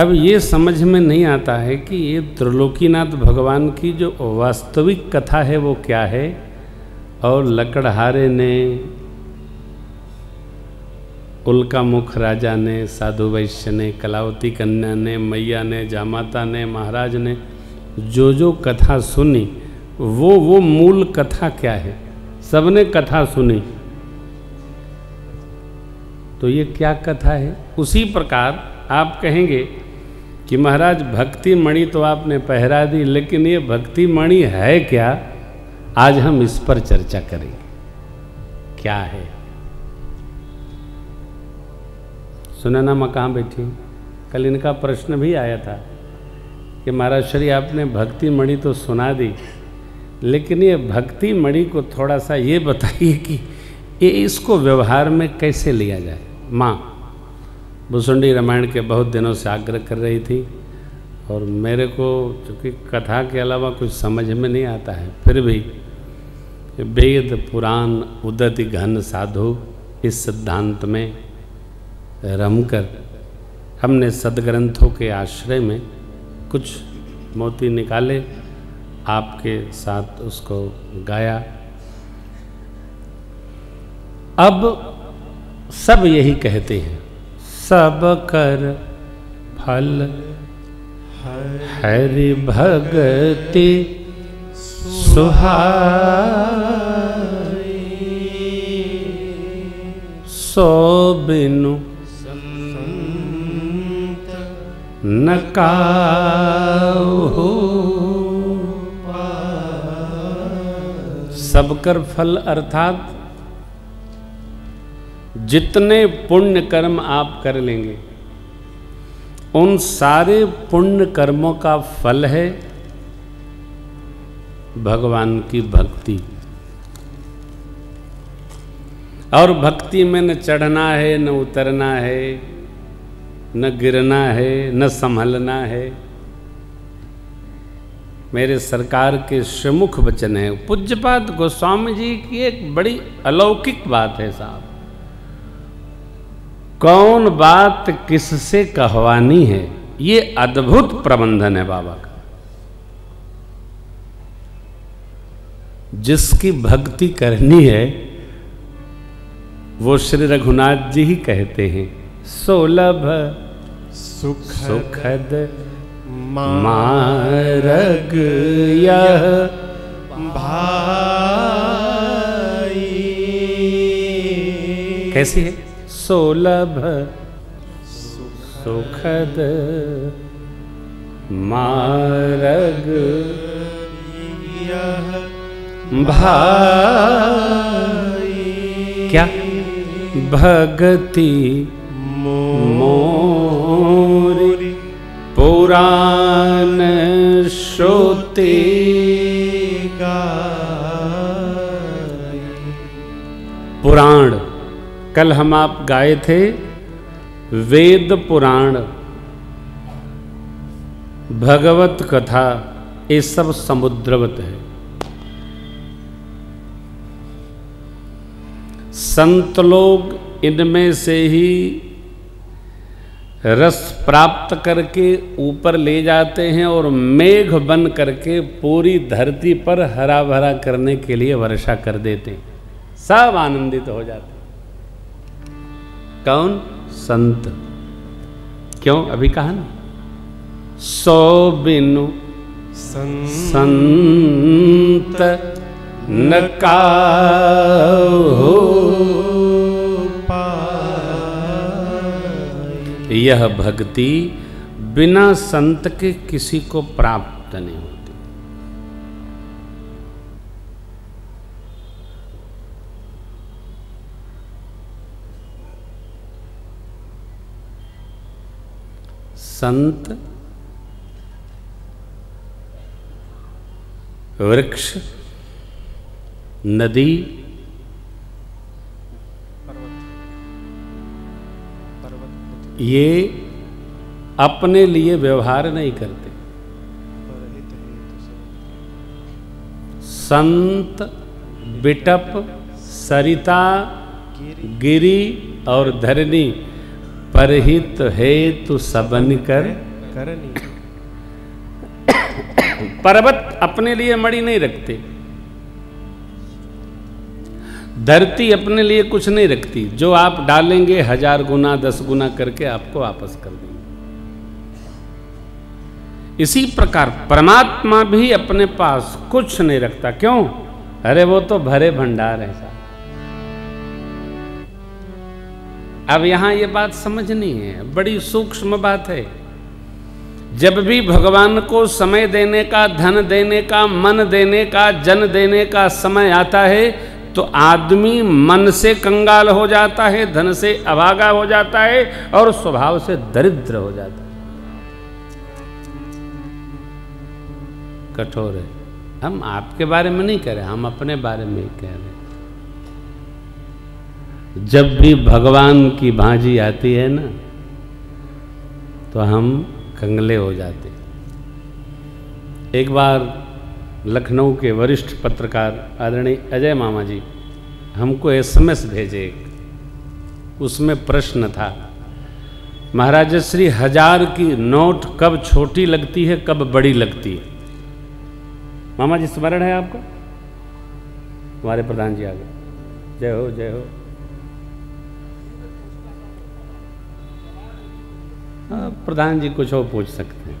अब ये समझ में नहीं आता है कि ये त्रिलोकीनाथ भगवान की जो वास्तविक कथा है वो क्या है और लकड़हारे ने, उल्का मुख राजा ने, साधु वैश्य ने, कलावती कन्या ने, मैया ने, जामाता ने, महाराज ने जो जो कथा सुनी, वो वो मूल कथा क्या है? सबने कथा सुनी। तो ये क्या कथा है? उसी प्रकार आप कहेंगे कि महाराज, भक्ति मणि तो आपने पहरा दी, लेकिन ये भक्ति मणि है क्या? आज हम इस पर चर्चा करेंगे। क्या है? सुना ना, मैं कहाँ बैठी कल इनका प्रश्न भी आया था कि महाराज, श्री आपने भक्ति मणि तो सुना दी, लेकिन ये भक्ति मणि को थोड़ा सा ये बताइए कि ये इसको व्यवहार में कैसे लिया जाए? माँ भुसुंडी रामायण के बहुत दिनों से आग्रह कर रही थी और मेरे को, चूँकि कथा के अलावा कुछ समझ में नहीं आता है, फिर भी वेद, पुराण, उदति, घन साधु इस सिद्धांत में रमकर हमने सदग्रंथों के आश्रय में कुछ मोती निकाले, आपके साथ उसको गाया। अब सब यही कहते हैं। सब कर फल। हरि भगति सुहाई सो बिनु न काहू सबकर फल अर्थात जितने पुण्य कर्म आप कर लेंगे, उन सारे पुण्य कर्मों का फल है भगवान की भक्ति। और भक्ति में न चढ़ना है, न उतरना है, न गिरना है, न संभलना है। मेरे सरकार के श्रमुख वचन है। पूज्यपात गोस्वामी जी की एक बड़ी अलौकिक बात है साहब। कौन बात किससे कहवानी है? ये अद्भुत प्रबंधन है बाबा का। जिसकी भक्ति करनी है, वो श्री रघुनाथ जी ही कहते हैं, सोलभ सुख सुखद मारग यह भाई। कैसी है? सोलभ सुखद मारग। भाई क्या भगति मोरी पुराण श्रोते पुराण कल हम आप गाए थे वेद पुराण। भगवत कथा, ये सब समुद्रवत है। संत लोग इनमें से ही रस प्राप्त करके ऊपर ले जाते हैं और मेघ बन करके पूरी धरती पर हरा भरा करने के लिए वर्षा कर देते हैं। सब आनंदित हो जाते हैं। कौन? संत। क्यों? अभी कहा ना। सौ बिनु संत न काहू यह भक्ति बिना संत के किसी को प्राप्त नहीं होती। संत, वृक्ष, नदी, ये अपने लिए व्यवहार नहीं करते। संत, बिटप, सरिता, गिरी और धरनी परहित हेतु सबन कर। पर्वत अपने लिए मड़ी नहीं रखते। धरती अपने लिए कुछ नहीं रखती। जो आप डालेंगे हज़ार गुना, दस गुना करके आपको वापस कर देंगे। इसी प्रकार परमात्मा भी अपने पास कुछ नहीं रखता। क्यों? अरे वो तो भरे भंडार है। अब यहाँ ये बात समझनी है। बड़ी सूक्ष्म बात है। जब भी भगवान को समय देने का, धन देने का, मन देने का, जन देने का समय आता है तो आदमी मन से कंगाल हो जाता है, धन से अभागा हो जाता है और स्वभाव से दरिद्र हो जाता है। कठोर है। हम आपके बारे में नहीं कह रहे, हम अपने बारे में ही कह रहे जब भी भगवान की भांजी आती है ना तो हम कंगले हो जाते एक बार लखनऊ के वरिष्ठ पत्रकार आदरणीय अजय मामा जी हमको एसएमएस भेजे। उसमें प्रश्न था, महाराज, श्री हज़ार की नोट कब छोटी लगती है, कब बड़ी लगती है? मामा जी, स्मरण है आपको? हमारे प्रधान जी आगे। जय हो जय हो। प्रधान जी कुछ और पूछ सकते हैं।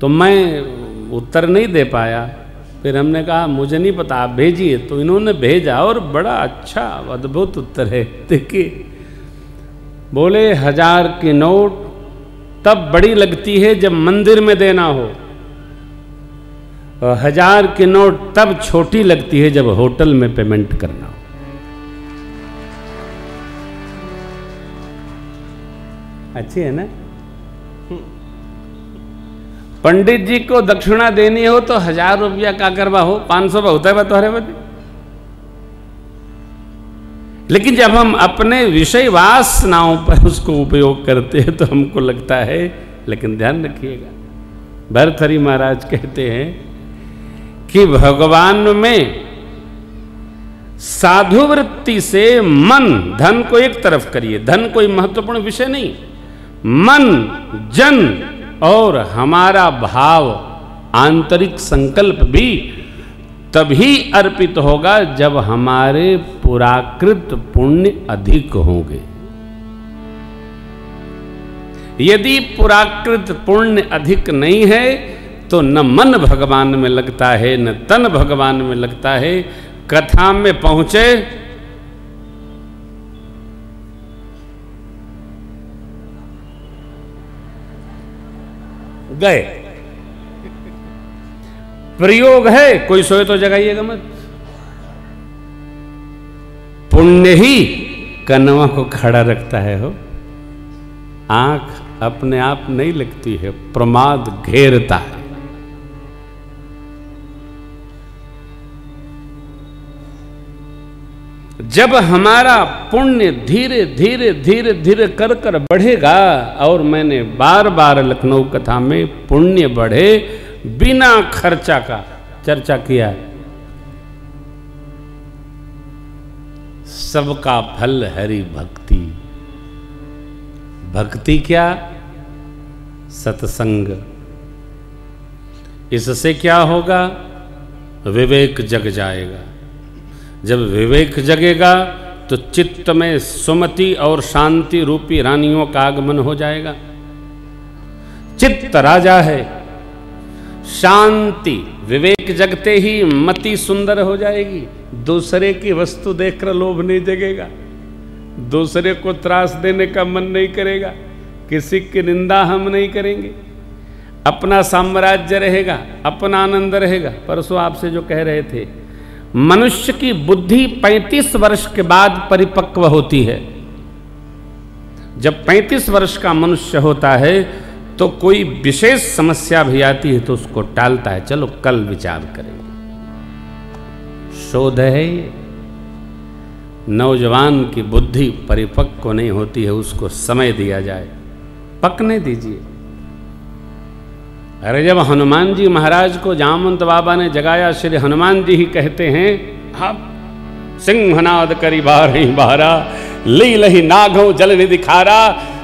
तो मैं उत्तर नहीं दे पाया। फिर हमने कहा, मुझे नहीं पता, आप भेजिए। तो इन्होंने भेजा और बड़ा अच्छा अद्भुत उत्तर है। देखिए, बोले, हज़ार की नोट तब बड़ी लगती है जब मंदिर में देना हो। और हज़ार की नोट तब छोटी लगती है जब होटल में पेमेंट करना अच्छी है ना? पंडित जी को दक्षिणा देनी हो तो हज़ार रुपया का करवा हो, पाँच सौ होता है बतौरे बते लेकिन जब हम अपने विषय वासनाओं पर उसको उपयोग करते हैं तो हमको लगता है, लेकिन ध्यान रखिएगा भरथरी महाराज कहते हैं कि भगवान में साधु वृत्ति से मन, धन को एक तरफ़ करिए। धन कोई महत्वपूर्ण विषय नहीं। मन, जन और हमारा भाव आंतरिक संकल्प भी तभी अर्पित होगा जब हमारे पुराकृत पुण्य अधिक होंगे। यदि पुराकृत पुण्य अधिक नहीं है तो न मन भगवान में लगता है, न तन भगवान में लगता है। कथा में पहुँचे गए। प्रयोग है, कोई सोए तो जगाइएगा मत। पुण्य ही कनवा को खड़ा रखता है हो। आँख अपने आप नहीं लगती है, प्रमाद घेरता है। जब हमारा पुण्य धीरे धीरे धीरे धीरे कर कर बढ़ेगा, और मैंने बार बार लखनऊ कथा में पुण्य बढ़े बिना खर्चा का चर्चा किया है। सबका फल हरि भक्ति। भक्ति क्या? सत्संग। इससे क्या होगा? विवेक जग जाएगा। जब विवेक जगेगा तो चित्त में सुमति और शांति रूपी रानियों का आगमन हो जाएगा। चित्त राजा है। शांति विवेक जगते ही मति सुंदर हो जाएगी। दूसरे की वस्तु देखकर लोभ नहीं जगेगा। दूसरे को त्रास देने का मन नहीं करेगा। किसी की निंदा हम नहीं करेंगे। अपना साम्राज्य रहेगा, अपना आनंद रहेगा। परसों आपसे जो कह रहे थे मनुष्य की बुद्धि 35 वर्ष के बाद परिपक्व होती है। जब 35 वर्ष का मनुष्य होता है तो कोई विशेष समस्या भी आती है तो उसको टालता है। चलो कल विचार करेंगे शोध है नौजवान की बुद्धि परिपक्व नहीं होती है, उसको समय दिया जाए। पकने दीजिए। अरे जब हनुमान जी महाराज को जामवंत बाबा ने जगाया श्री हनुमान जी ही कहते हैं आप सिंहनाद करी बार ही बारा ली लही नाघो जल निधि खारा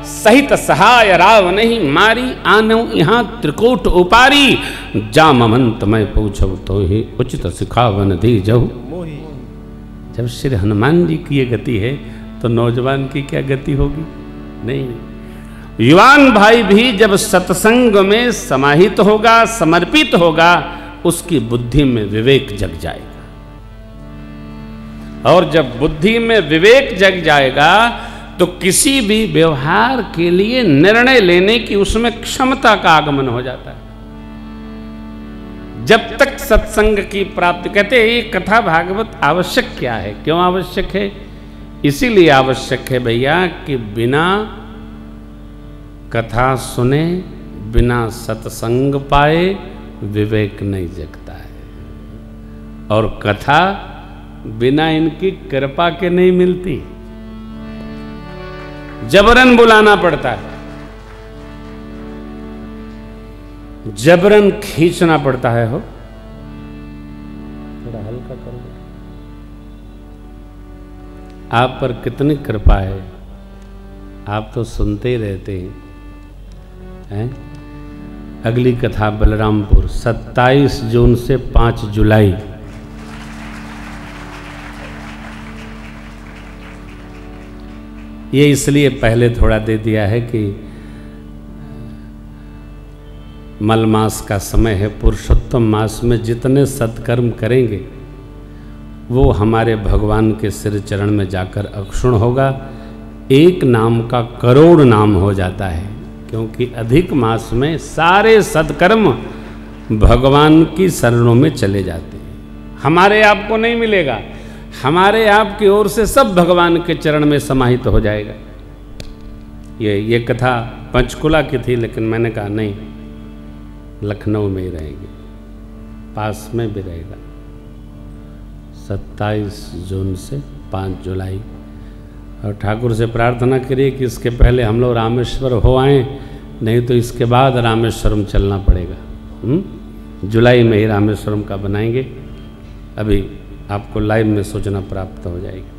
सहित सहाय राव नहीं मारी आनो यहाँ त्रिकोट उपारी जाम मंत मैं पूछो तो ही उचित सिखावन दी मोही। जब श्री हनुमान जी की ये गति है तो नौजवान की क्या गति होगी? नहीं। युवान भाई भी जब सत्संग में समाहित होगा, समर्पित होगा, उसकी बुद्धि में विवेक जग जाएगा। और जब बुद्धि में विवेक जग जाएगा तो किसी भी व्यवहार के लिए निर्णय लेने की उसमें क्षमता का आगमन हो जाता है। जब तक सत्संग की प्राप्ति, कहते हैं, ये कथा भागवत आवश्यक क्या है? क्यों आवश्यक है? इसीलिए आवश्यक है भैया कि बिना कथा सुने, बिना सत्संग पाए विवेक नहीं जगता है। और कथा बिना इनकी कृपा के नहीं मिलती। जबरन बुलाना पड़ता है। जबरन खींचना पड़ता है हो। थोड़ा हल्का करो आप पर कितनी कृपा है। आप तो सुनते ही रहते हैं। हैं। अगली कथा, बलरामपुर 27 जून से 5 जुलाई। ये इसलिए पहले थोड़ा दे दिया है कि मल मास का समय है, पुरुषोत्तम मास में जितने सत्कर्म करेंगे, वो हमारे भगवान के सिर चरण में जाकर अक्षुण होगा। एक नाम का करोड़ नाम हो जाता है। क्योंकि अधिक मास में सारे सत्कर्म भगवान की शरणों में चले जाते हैं। हमारे आप को नहीं मिलेगा। हमारे आप की ओर से सब भगवान के चरण में समाहित हो जाएगा। ये ये कथा पंचकुला की थी, लेकिन मैंने कहा, नहीं, लखनऊ में ही रहेगी। पास में भी रहेगा। 27 जून से 5 जुलाई और ठाकुर से प्रार्थना करिए कि इसके पहले हम लोग रामेश्वर हो आए, नहीं तो इसके बाद रामेश्वरम चलना पड़ेगा। हुँ? जुलाई में ही रामेश्वरम का बनाएँगे। अभी आपको लाइव में सूचना प्राप्त हो जाएगी।